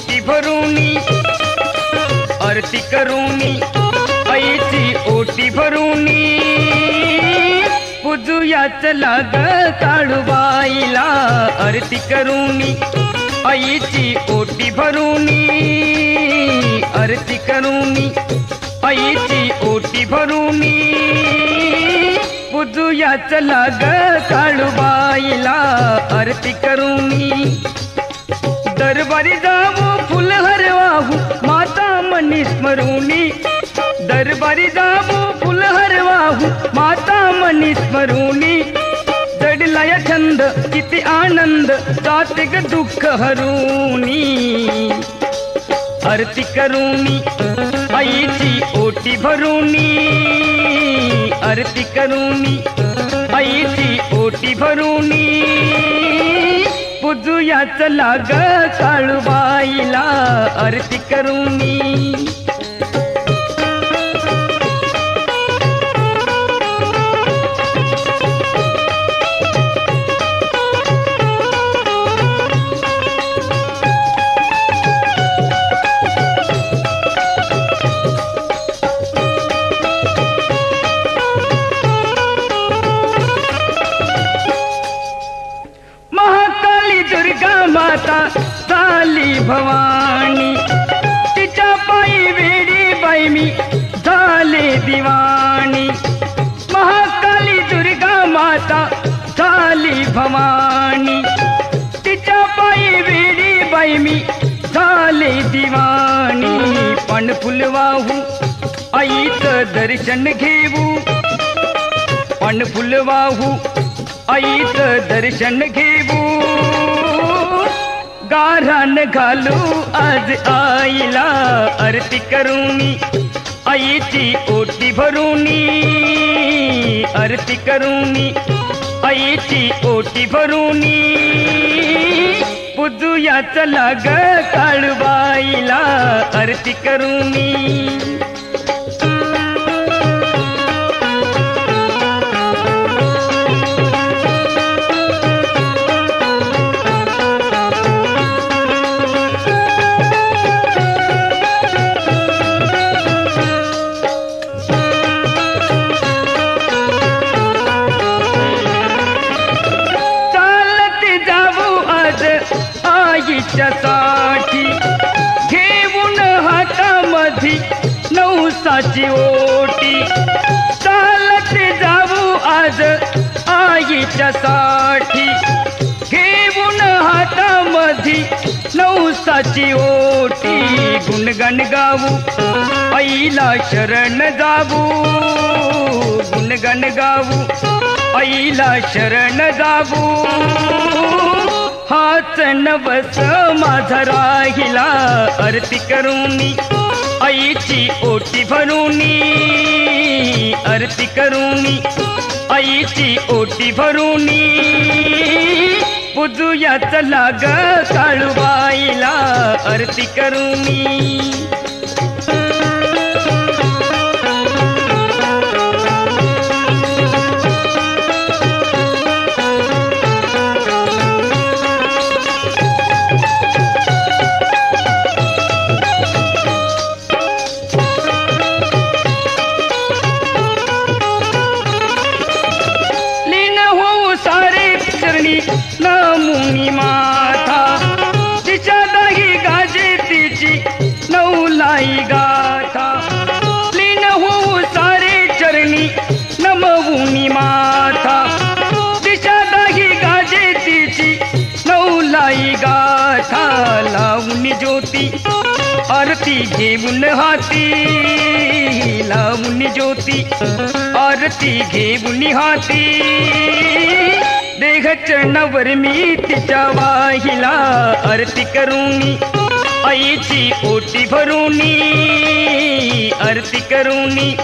ओटी भरूनी आरती करूनी आईची ओटी भरूनी. पुजूया चला ग काळूबाईला आरती करूनी आईची ओटी भरूनी. आरती करूनी आईची ओटी भरूनी. पुजूया चला ग काळूबाईला आरती करूनी. दरबारी जाऊ, फुल हरवाहू माता मनी स्मरुनी दरबारी जाऊ, फुल हरवाहू माता मनी स्मरुनी जडलाय छंद, किती आनंद जाते ग दुःख हरुनी। आरती करूनी आईची ओटी भरूनी। आरती करूनी आईची ओटी भरूनी। पुजूया चला ग काळूबाईला आरती करू मी. भवानी तिच्या पायी वेडी बाई मी झाले दिवाणी महाकाली दुर्गा माता झाली भवानी. तिच्या पायी वेडी बाई मी झाले दिवाणी पण फुलवाहू आईचं दर्शन घेऊ. पण फुलवाहू आईचं दर्शन घेऊ. गारान घालू आज आईला आरती करूनी आईची ओटी भरूनी आरती करूनी आईची ओटी भरूनी. पुजूया चला ग काळबाईला आरती करूनी. आईच्या घेऊन हातामध्ये नवसाची ओटी. चालत जाऊ आज आईच्यासाठी. घेऊन हातामध्ये नवसाची ओटी. गुणगण गाऊ आईला शरण जाऊ. गुणगण गाऊ आईला शरण जाऊ. हाच नवस माझा राहिला. आरती करूनी आईची ओटी भरूनी आरती करूनी आईची ओटी भरूनी पुजूया चला ग काळूबाईला आरती करून नमुनी माथा. तिच्या दाही गाजे तिची नवलाई गाथा. लीन होऊ सारे चरणी नमवुनी माथा. तिच्या दाही गाजे तिची नवलाई गाथा. लावून ज्योती आरती घेऊन हाती. लावून ज्योती आरती घेऊन हाती. देह चरणावर मी तिच्या वाहिला आरती करूनी आईची ओटी भरूनी आरती करूनी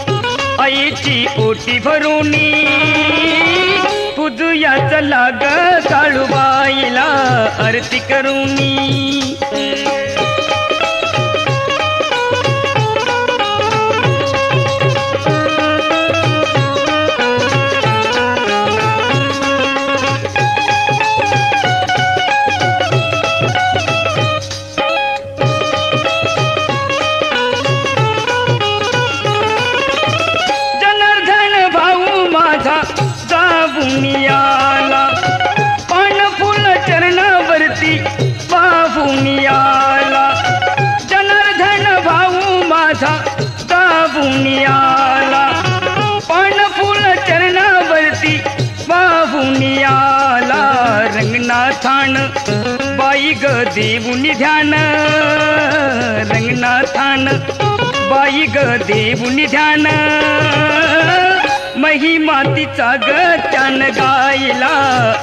आईची ओटी भरूनी पुजूया लाग काळू काळूबाईला आरती करूनी. ठाण बाई ग देऊनी ध्यान रंगनाथान बाई ग देऊनी ध्यान मही मातीचा ग त्यान गायला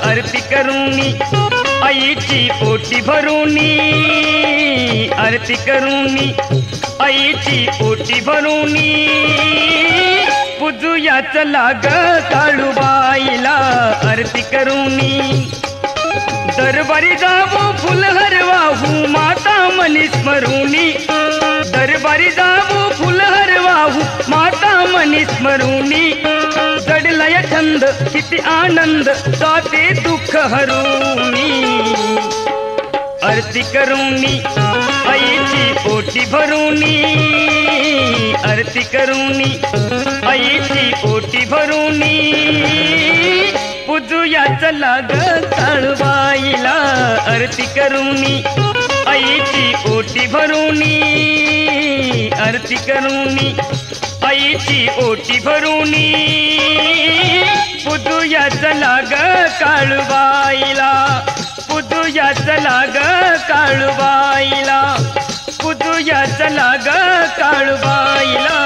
आरती करूनी आईची पोटी भरूनी आरती करूनी आईची पोटी भरूनी पुजूयाच लाग काळूबाईला आरती करूनी. दरबारी जावो फुल हरवाहू माता मनी स्मरुणी दरबारी जावो फुल हरवाहू माता मनी स्मरुणी जडलय छंद किती आनंद जाते दुःख हरुणी. आरती करुणी आईची पोटी भरुणी. आरती करुणी आईची पोटी भरुणी. पुजूया चला ग काळबाईला आरती करूनी आईची ओटी भरूनी आरती करूनी आईची ओटी भरूनी पुजूया चला ग काळबाईला पुजूया चला ग काळबाईला पुजूया चला ग काळबाईला